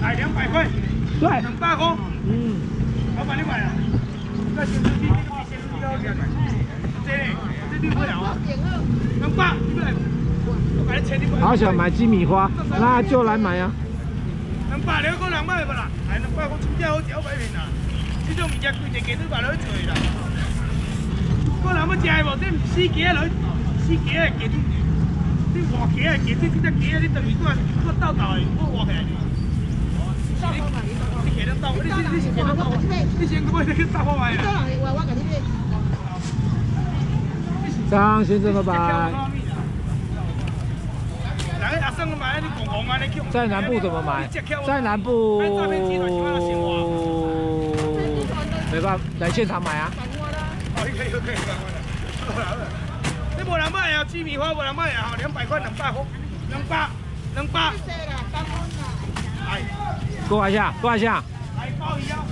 买，两百块，对，两百块。嗯，老板你买啊？这个比先生机好点，这里这绿不了啊，两百，你不来？我给你切你不来。好想买鸡米花，那就来买啊。两百两个两百不啦？哎，两百块。真正好食，百片啦。这种物件规只鸡都买落去做啦。我人要食的无？这唔死鸡落，死鸡的鸡你，你活鸡的鸡，这这只鸡你等于我我斗斗的，我活起来。你鸡能斗，你你你是鸡能斗，你先给我去斗我买啦。张先生，拜拜。在南部怎么买？在南部。没办法，来现场买啊。可以可以可以，你无人买啊？鸡米花无人买啊？两百块两百块，两百两百。哎，过一下，过一下。来鲍鱼啊！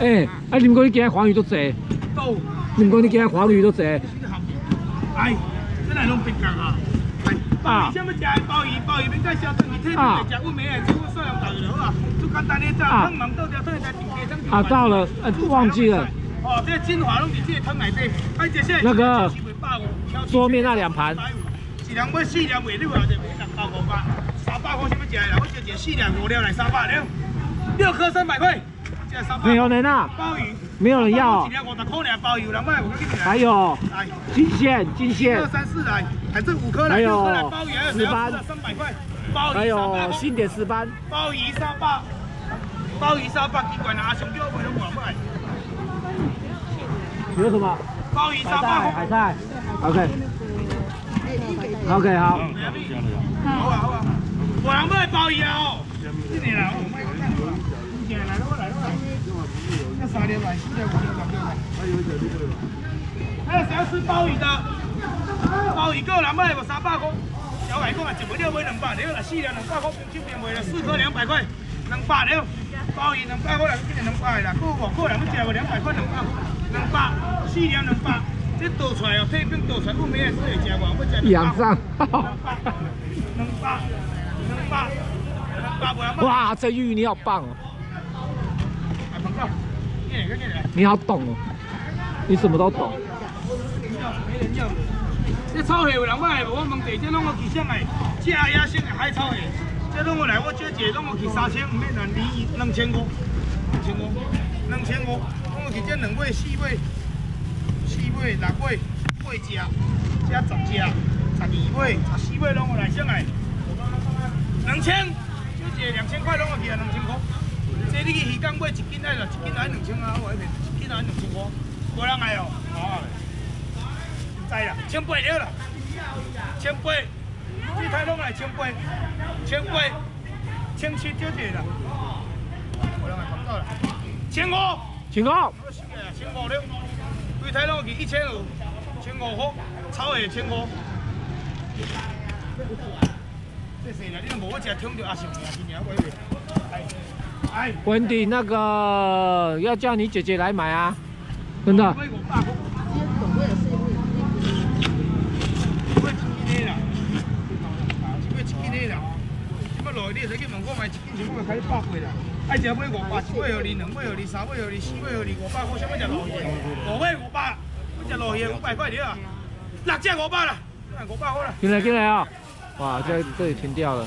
哎，啊，你们讲你今日黄鱼都济？都。你们讲你今日黄鱼都济？哎，这来拢别讲啊！啊！什么食鲍鱼？鲍鱼免介绍，等于体来食，我每日只我算两鲍鱼好啊，最简单的只汤芒豆条，特在顶街上。啊，到了，呃，忘记了。哦，这精华拢伫这汤内底，哎，这些那个桌面那两盘，一人买四粒卖六啊，就卖六百五百，三百块什么食的啦？我就一四粒五粒来三百了，六颗三百块。没有人啊，鲍鱼，没有人要。一粒五十块俩鲍鱼，有人买，我给你来。还有，来，金线，金线。二三四来，还剩五颗来，六颗来鲍鱼，十班，三百块，鲍鱼还有新点十班，鲍鱼三百，鲍鱼三百，奇怪啦，阿兄叫我买拢外卖。有什么？鲍鱼沙巴海菜，OK。OK 好。好啊好啊，我人买鲍鱼啊哦。今年啦，我买个干了。今年来了我来了来。要三点来，四点五点六点来。还有一点这个。还有谁要吃鲍鱼的？鲍鱼个人买无三百块。小海讲啊，一尾了买两百，了啦四两两百块，平均平卖了四颗两百块，两百了。鲍鱼两百块啦，今年两百啦，个外国人要食无两百块两百块。两百，四两两百，这倒出来哦，这边倒出来，我明日只会食我，我食两百。两百，两百，两百，哇，这玉你好棒哦！你好懂哦，你什么都懂。这草蟹有人买无？我问地，这拢我去啥个？假野生的海草蟹，这拢我来，我这一个拢我去三千，唔免两二两千五，两千五，两千五。去这两尾、四尾、四尾、六尾、八只，这十只、十二尾、十四尾拢有来上来，两千，这个两千块拢有去啊，两千块。这你去鱼缸买一斤来了，一斤来两千啊，我一片，一斤来两千块，无人来哦。好，知啦，千八了啦，千八，这台拢来千八，千八，千七就这啦，无人来看到啦，千五。请讲。千五了，柜台拢去一千五，千五块，炒的千五。这谁来？你无我食听着阿信名，今年我以为。哎，文迪，那个要叫你姐姐来买啊，真的。你会使去问我买一斤是我开你百块啦。爱食买五百，一买互你，两买互你，三买互你，四买互你，五百块，想要食路鱼？五买五百，要食路鱼五百块了啊！六只五百啦，五百块啦。进来进来啊！哇，这这里停掉了。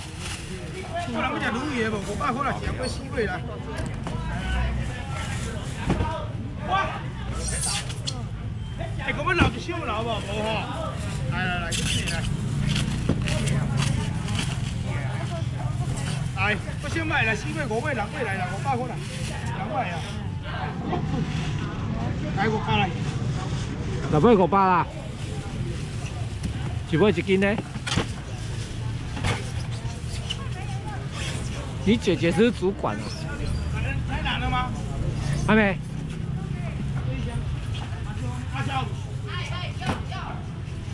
我人要食鲈鱼无？五百块啦，食买四买啦。哇！哎，我们留一箱留无？无吼。来来来，进来。来，我先买来四尾、五尾、六尾来啦，五百块啦，两块啊。来五百来。六尾五百啦，一尾一斤呢？你姐姐是主管哦。太难了吗？还没。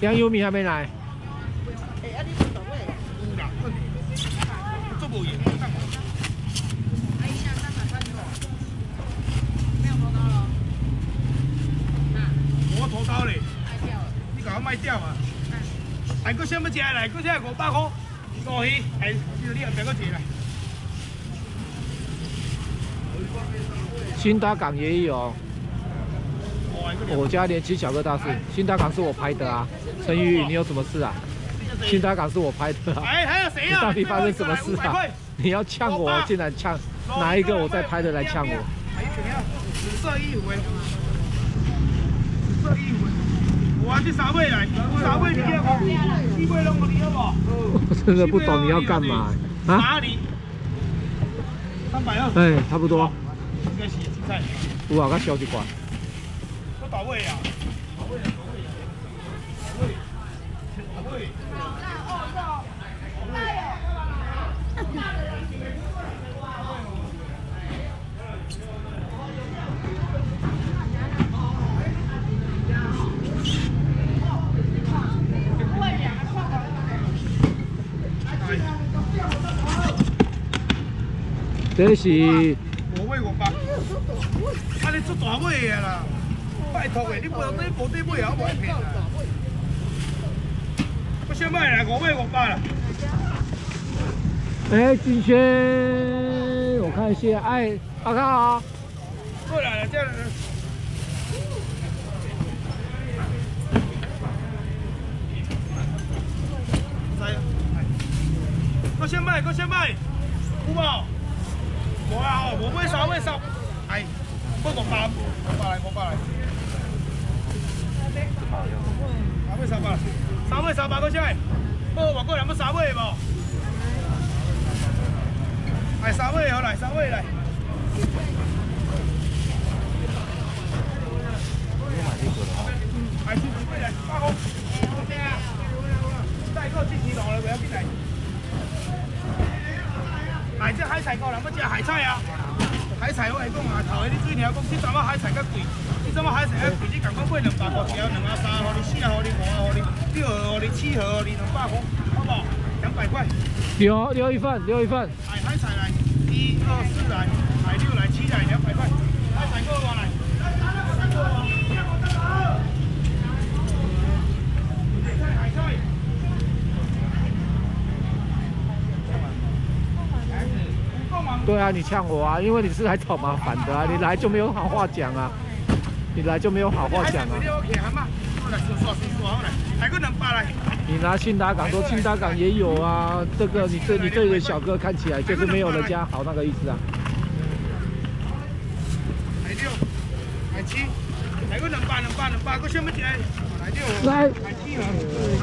杨优米还没来。我拖刀嘞，你搞我卖掉啊？还个什么食的来，搁只五百块。大鱼，哎，你后边搁一个来。新达港也有，我家连七小哥大是新达港是我拍的啊。陈宇，你有什么事啊？新达港是我拍的啊。哎，还有谁啊？你到底发生什么事啊？你要呛我，竟然呛哪一个我在拍的来呛我？紫色衣服，紫色衣服。我这三位来，三位你要看，四位拢我你好不？我真的不懂你要干嘛啊？三百二。哎，差不多。应该是青菜。有啊，我小一块。我到位啊！到位，到位，到位，到位。这是五尾五百，啊！你出大尾的啦，拜托的，你不要对无对尾也无骗啦。我先买来五尾五百啦。哎，金轩，我看一下，哎，阿康好。过来了，这样。在。我先买，我先买，有无？无啊吼，无买三买三，哎，五五百，五百来，五百来。三买三百，三买三百，搁啥个？好，外国人要三买无？哎，三买好来，三买来。哎，进几来？八号。再个进几笼了，不要进来。哎，这海菜高人要食海菜啊！海菜我来讲啊，头的你水尔讲，这阵仔海菜较贵，这阵仔海菜较贵，你赶快买两百块条，两啊三号你四号你五号你六号你七号你两百块，好不好？两百块。留留一份，留一份。海，海菜来，一二四来，海六来，七来，两百块。海菜够我来。对啊，你呛我啊，因为你是来找麻烦的啊，你来就没有好话讲啊，你来就没有好话讲啊。你拿新达港说新达港也有啊，这个你这你这个小哥看起来就是没有人家好那个意思啊。来六，来七，来个两百两百两百个什么钱？来六，来，来七盒，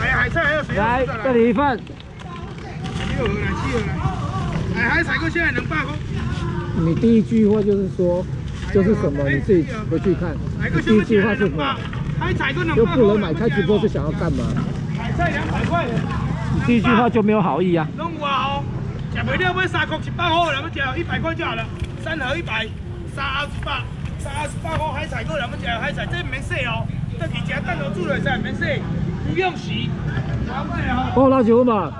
来海菜还有谁？来这里一份。来六盒，来七盒来。哎，海彩哥现在能罢工？你第一句话就是说，就是什么？你自己回去看。第一句话是什么？海彩哥能又不能买，开直播是想要干嘛？海菜两百块。你第一句话就没有好意啊。弄我哦，吃不了买三块一百块，两么吃？一百块就好了，三盒一百，三二十八，三二十八块海彩哥两么吃？海彩这免洗哦，这几家蛋都煮了噻，免洗，不用洗。帮我拿几份嘛？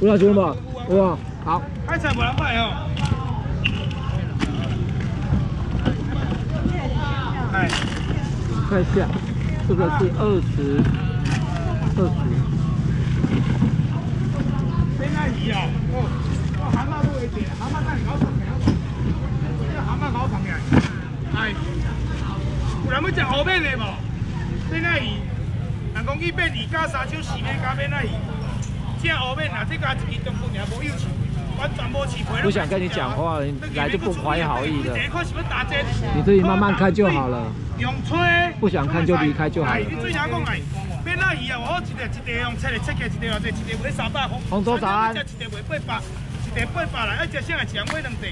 我拿几份嘛？哇！好，海菜不能卖哦。哎，看一下，这个是二十，二十。飞那鱼啊，哦，蛤蟆都会点，蛤蟆蛋搞长条，这个蛤蟆搞长嘅，哎，有人要食河面的无？飞那鱼，人讲伊变二加三手四尾加变那鱼，正河面啊，这加一支中骨尔无有钱。不想跟你讲话，来就不怀好意的。你自己慢慢看就好了。不想看就离开就好了。红州早安。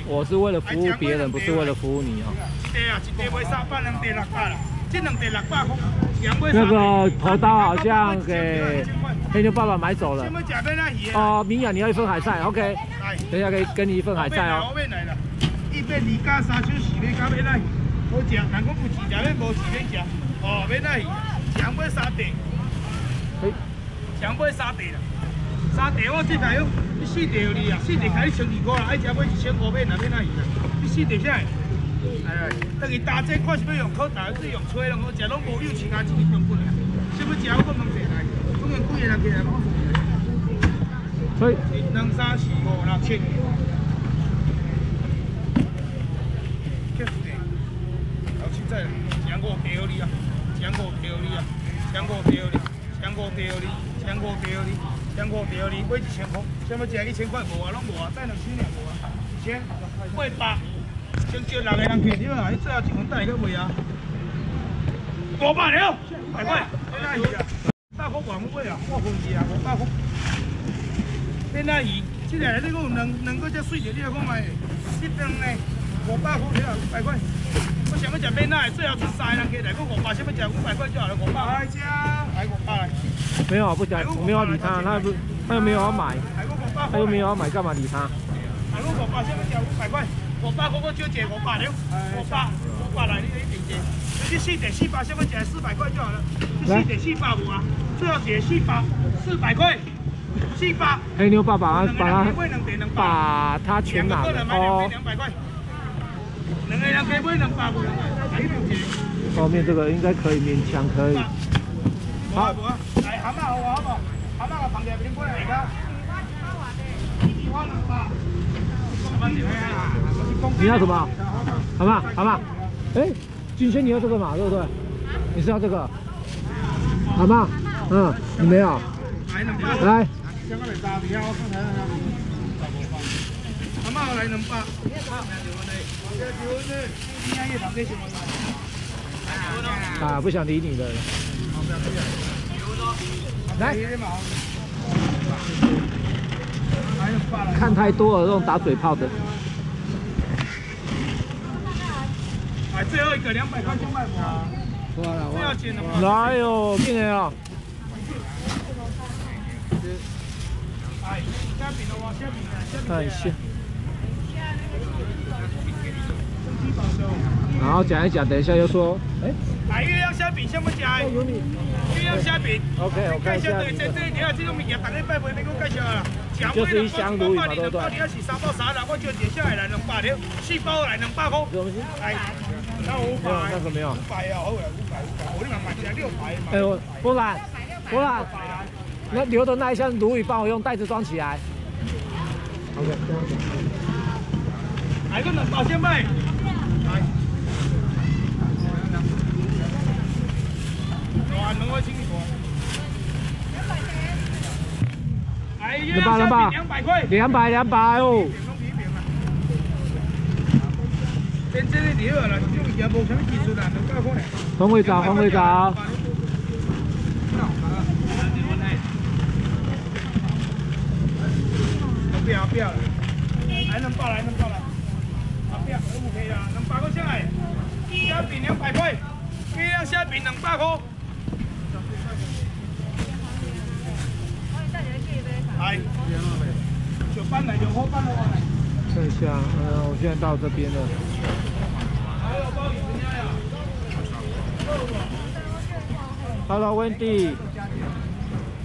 我是为了服务别人，不是为了服务你哦。那个头刀好像给黑牛爸爸买走了。哦，明雅你要一份海菜，OK。等一下可以跟你一份海菜哦。一边二加三手四尾加尾来，好食。人讲有钱食，免无钱免食。哦，尾来，强买三地。强买三地啦。三地我这台有，你四地有你啊，四地开你千二块啦，爱食买一千五尾啦，免那鱼啦。你四地啥？哎，等于大只看是要用烤，大只用吹，拢好食，拢无有钱啊，一日中骨啦。想要食我问问题来，总共几个人起来？所以两三四五六七。确实的，好实在，强过给你啊，强过给你啊，强过给你，强过给你，强过给你，强过给你，买一千块，什么价一千块无啊，拢无啊，再两千两无啊，一千八百，先叫六个人客了啊，你最后一份等下去卖啊，五百了，百块，在哪里啊？大块管不买啊，我分去啊，五百块。变哪鱼？这个你讲两两个只水的，你来看卖，一张呢五百块了，五百块。我想要食变哪，最后出三个人客来，我五百，想要食五百块就好了，五百。来吃，来五百。没有，不讲，没有理他，他不，他又没有要买，来我五百。他又没有要买，干嘛理他？来我五百，想要食五百块，五百块我少借五百了，五百，五百来你一定借。这四点四百，想要食四百块就好了。这四点四百五啊，最后借四百，四百块。黑牛爸爸把他买两百两百。把它全拿了哦。后面这个应该可以勉强可以。好。来好不好？过来个。你要什么？蛤蟆，蛤蟆。哎，君轩你要这个嘛，对不对？你是要这个？蛤蟆，嗯，你没有。来。啊，不想理你的。来。看太多了，这种打嘴炮的。来，最后一个两百块就卖我。不要紧的嘛。来哟，进来啊！看一下，然后讲一讲，等一下又说，哎，来月亮虾饼什么价？月亮虾饼，OK，我看一下。这这这，你看这种物件，大家拜拜，你给我介绍啊。就是一箱鲈鱼嘛，对不对？你要是三包三啦，我就接下来来两百条，四包来两百块。哎，那五百。那个没有。五百啊，五百五百，我你买买起来六百嘛。哎，波兰，波兰。那留的那一箱鲈鱼，帮我用袋子装起来。OK，这样子。来个两百两百。两百块。两百两百哦。真正的料啦，这种也无什么技术啦，两百块。黄尾藻，黄尾藻。不要不要了，来两包来两包来，啊不要，OK 啦，两百块钱来，虾饼两百块，这样虾饼两百块。来，就搬来就好搬了。看一下，嗯，我现在到这边了。？Hello，Wendy。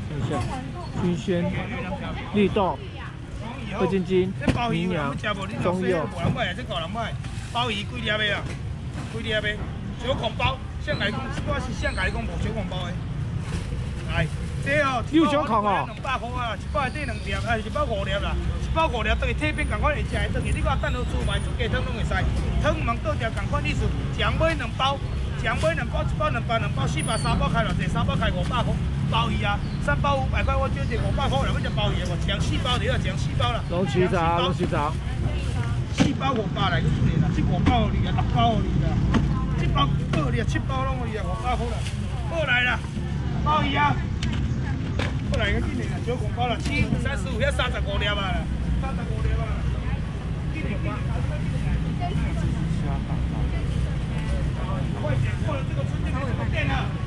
看一下，新鲜，绿豆。二斤斤，名扬，中药。五人买，这五人买，鲍鱼几粒的啊？几粒的？小狂包，向来讲，我是向来讲无小狂包的。来，这哦，又小狂哦。两百块啊，一包底两粒，啊，一包五粒啦，一包五粒等于退冰共款会食，等于你讲等到煮卖煮鸡汤拢会使，汤唔通倒掉共款意思，强买两包，强买两包，一包两包，两包四包，三包开偌济？三包开五百块。鲍鱼啊，三包五百块，我就点五百块，两个就鲍鱼，我抢四包你要抢四包了。龙须茶，龙须茶。四包五百来，你啦，这五包你啊，六包你啦，这包二你啊，七包拢你啊，五百块啦。过来啦，鲍鱼啊，过来个几年啦，小红包啦，七五三十五，遐三十五粒啊，三十五粒啊。快点，过了这个春天就不变了。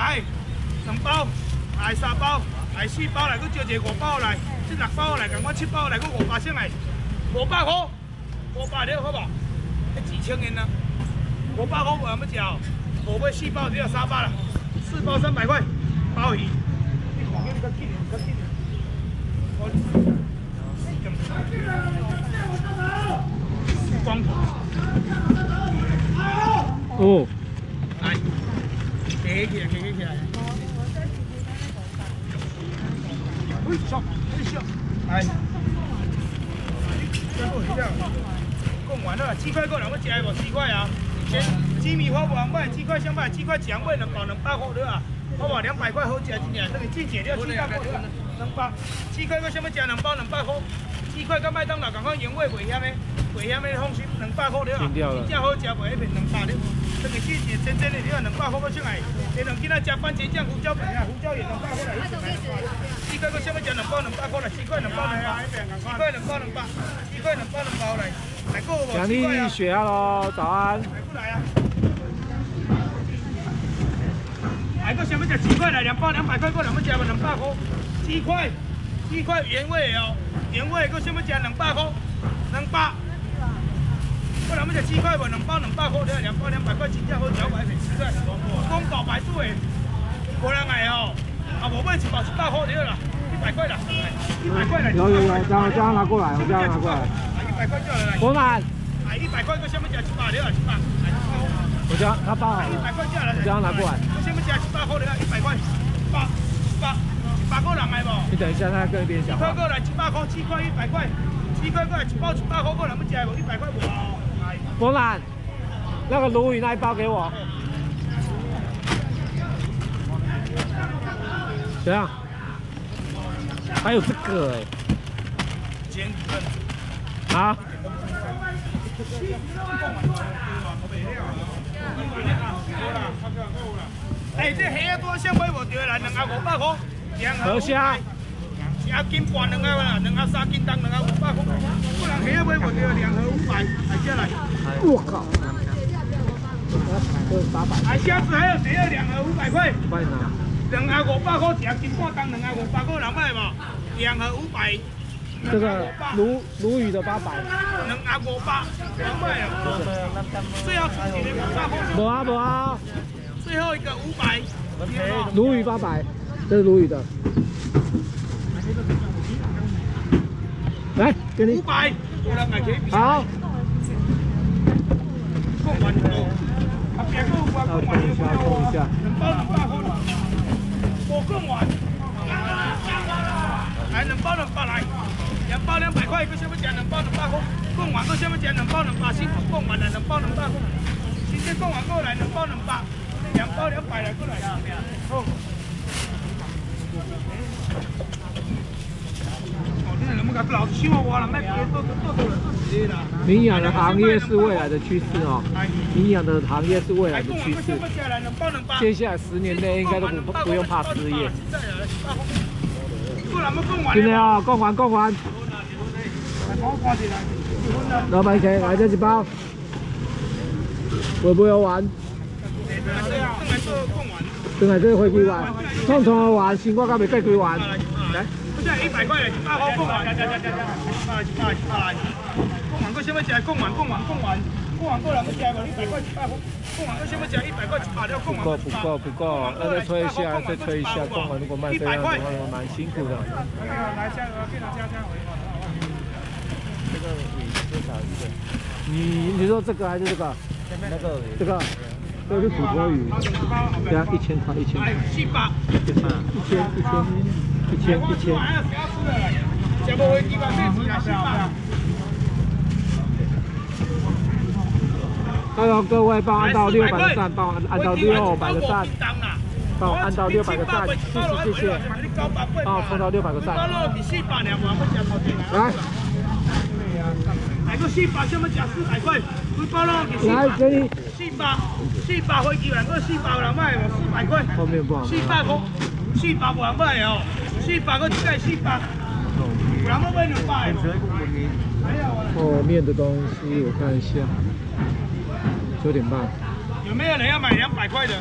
来两包，来三包，来四包，来佮招一个五包来，这六包来，共我七包来，佮五百先来，五百块，五百了好不？迄几千元呢？五百块我要吃，五买四包只要三百了，四包三百块，鲍鱼。哦。哎，给呀，给给给呀！嘿，少，嘿少，来。完了，七块够两个加不？七块啊！鸡米花五毛块，块先卖，七块全卖能包能爆货对吧？好吧，两百块合计今年，那你净减掉七块够，包？七块够什么加能包能爆货？七块够麦当劳赶快原味鬼虾呢，鬼虾没空吃。两百块了啊，真正好食袂一片两百的。这个季节真真的，你看两百块要出来，这两今仔食番茄酱、胡椒粉啊，胡椒盐两百块来。鸡块个想要食两包两百块来，鸡块两包两百，两包两百，鸡块两包两包来。奖励雪啊喽，早安。来啊！来个想要食鸡块来，两包两百块，过两要食无两百块。鸡块，鸡块原味哦，原味个想要食两百块，两百。过两要食鸡块无两包两百块，两包两百块，真正好食，买袂实在。公搞白煮的，无人爱哦，啊无买一包一百块就啦，一百块啦，一百块来。有有有，这样这样拿过来，我这样拿过来。一百块就来，我买。哎，一百块个什么价？一百了，一百。我将他包好了。一百块就来，我将拿过来。什么价？一百块了，一百块。八八八个人来不？你等一下，他跟别人讲。一百过来，一百块，七块，一百块，七块过来，一包一百块过来，不加不？一百块不？伯兰，那个鲈鱼那一包给我。怎样？还有这个哎。啊！哎，这虾多少买无着啦？两下五百块，河虾，虾斤半两下啦，两下三斤重，两下五百块。不然虾买无着，两盒五百，来下来。我靠！哎，虾子还有谁要两盒五百块？两下五百块，虾斤半重，两下五百块，能买无？两盒五百。这个鲈鲈鱼的八百，能拿五百，两百啊！最后几年五百块。无啊无啊！最后一个五百。鲈鱼八百，这是鲈鱼的。来，给你五百。好。到底需要扣货。我更完。还，能包能发来，两包两百块一个，先不讲能包能发货，供完够先不讲能包能发，辛苦供完了能包能发，今天供完过来能包能发，两包两百来过来呀。营养的行业是未来的趋势哦，营养的行业是未来的趋势，接下来十年内应该都不不用怕失业。今天啊，供完供完。老板，钱来这几包，会不会玩？正来这飞机玩，匆匆的玩，新瓜刚未飞机玩。这一百块，啊，共满，加加加加，啊啊啊！共满个什么价？共满共满共满，共满过两个价吧，一百块，一百，不够，不够，不够，再推一下，再推一下，共满如果卖这样，蛮辛苦的。那，这个鱼多少一个？你你说这个还是这个？那个，这个，这是土包鱼，加一千条，一千。七百。一千八。一千一千。一千一千。还有各位帮按到六百个赞，帮按到六百个赞，帮按到六百个赞，谢谢谢谢，帮我冲到六百个赞，来。来个四百，什么价？四百块，几包咯？来，给你四百，四百飞机，两个四百人买哦，四百块，四百块，四百人买哦，四百个一个四百，有人要买两百哦，面的东西我看一下，九点半。有没有人要买两百块的？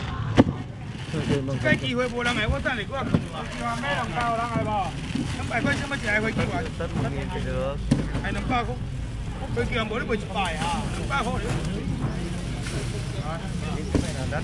这机会无人来，我等你过来看吧。买两包人来不？两百块什么价？飞机玩？还两百块。佢叫冇啲會快啊，兩百塊。đất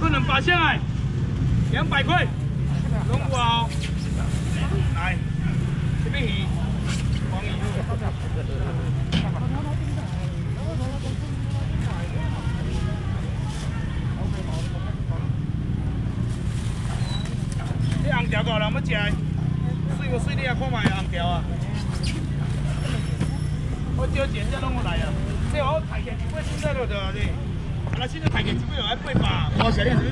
不能拔下来，两百块，